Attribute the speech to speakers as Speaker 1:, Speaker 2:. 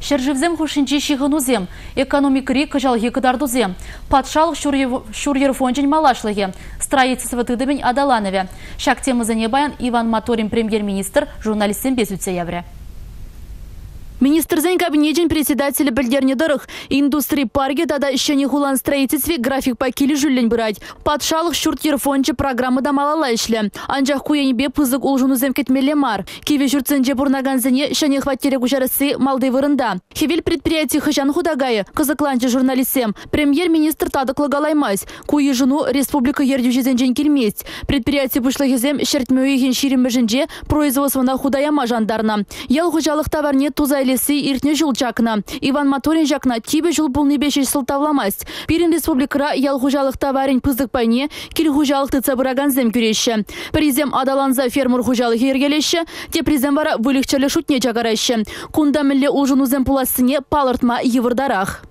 Speaker 1: Шәржівзем хушинчи шиғынузем, экономикри кыжал екыдардузем, патшалық шур фонжен малашлығы, строительство тыдымен адаланове. Шак темызыне баян Иван Моторин премьер-министр журналистен безутсе явре.
Speaker 2: Министрзен кабинетін председателі білдерне дұрық. Индустрия парге тада ішіне хулан строительстве график пакелі жүлін бұрайд. Патшалық шүрттер фончы программы да малала ішлі. Анжақ куянебе пызык ұлжыну кетмелі мар. Кеве жүртсенже бұрнаганзіне ішіне хваттері күжарысы малды вырында. Хевел предприятие хыжан худагайы, қызықланчы журналистем. Премьер-министр тадықлы галаймайз. Куи жыну республика ердюжезен келмест. Предприятие бұшлығызем шертмеуеген шириммежінже производствона худаяма жандарна. Ел хужалық товарне тузайлы келесі иртне жыл жақына. Иван Моторин жақына тибе жыл бұл небеші сылтавламас. Пирин республикара ял хужалық товарин пыздық пайне кел хужалықты цабыраган зем күреші. Призем адаланза фермер хужалық ергелеші, те призем бара вылікчілі шутне жағарайшы. Кунда мілі ұлжын узем пуласыне палыртма евырдарах.